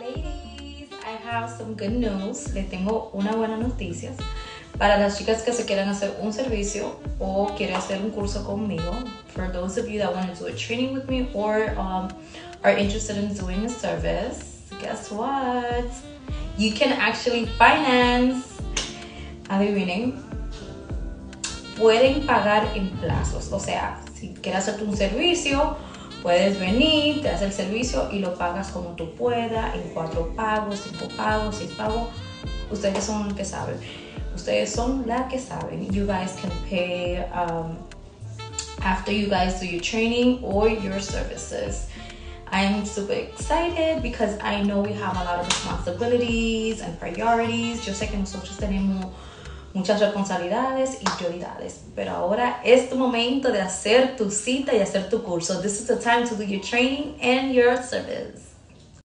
Ladies, I have some good news. Les tengo una buena noticia para las chicas que se quieran hacer un servicio o quieren hacer un curso conmigo. For those of you that want to do a training with me or um, are interested in doing a service, guess what? You can actually finance. Adivinen. Pueden pagar en plazos. O sea, si quieres hacerte un servicio, Puedes venir, te das el servicio y lo pagas como tú puedas, en cuatro pagos, cinco pagos, seis pagos. Ustedes son los que saben. Ustedes son las que saben. You guys can pay um, after you guys do your training or your services. I'm super excited because I know we have a lot of responsibilities and priorities. Yo sé que nosotros tenemos muchas responsabilidades y prioridades. Pero ahora es tu momento de hacer tu cita y hacer tu curso. This is the time to do your training and your service.